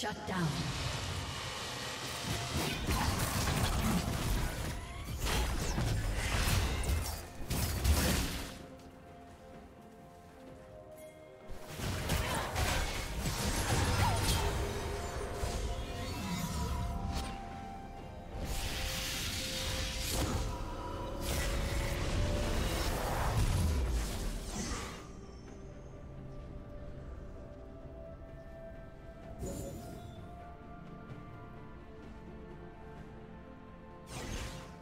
Shut down.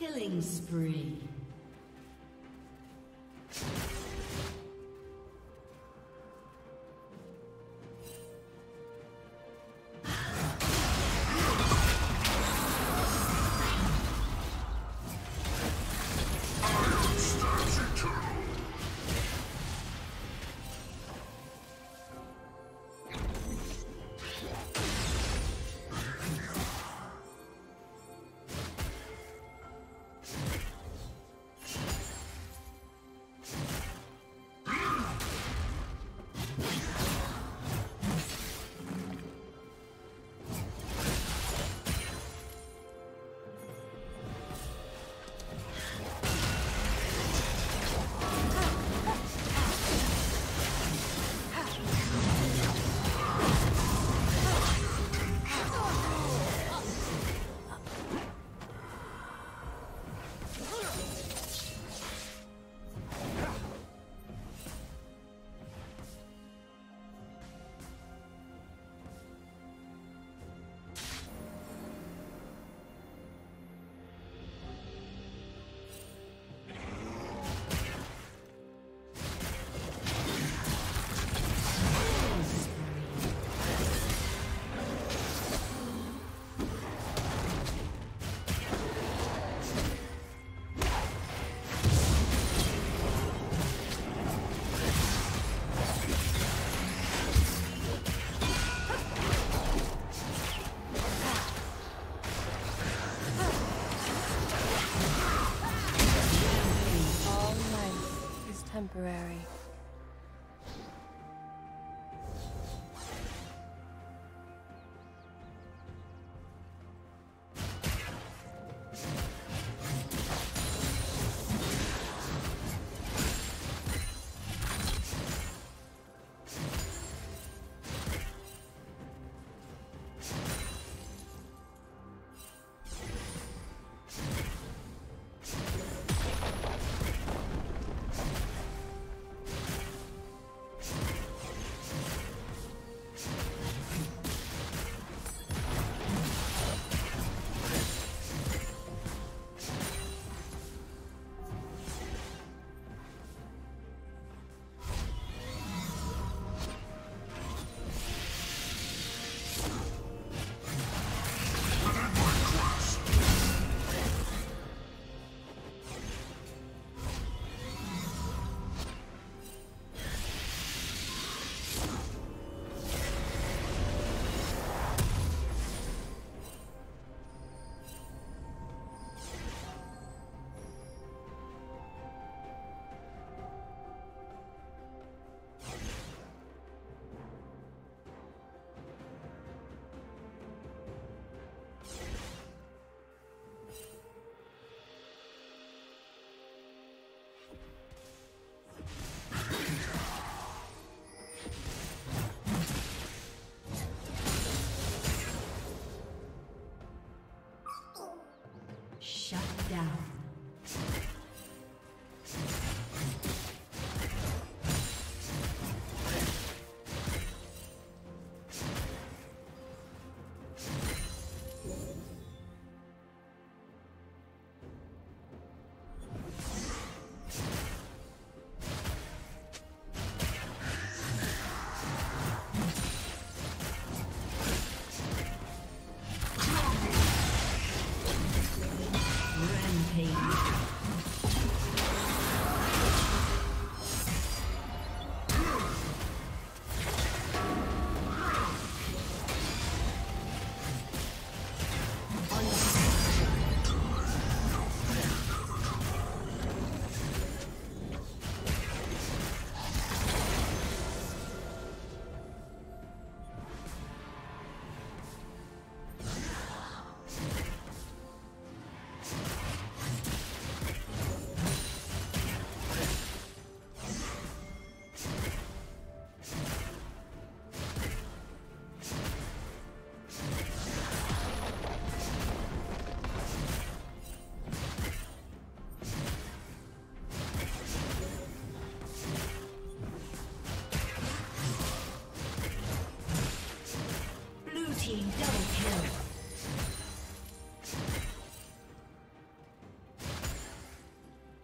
Killing spree.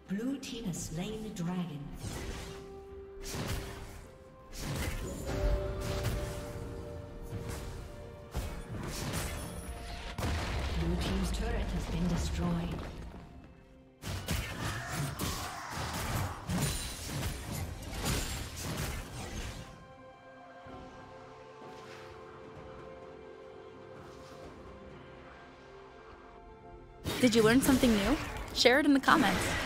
Blue team has slain the dragon. Blue team's turret has been destroyed. Did you learn something new? Share it in the comments.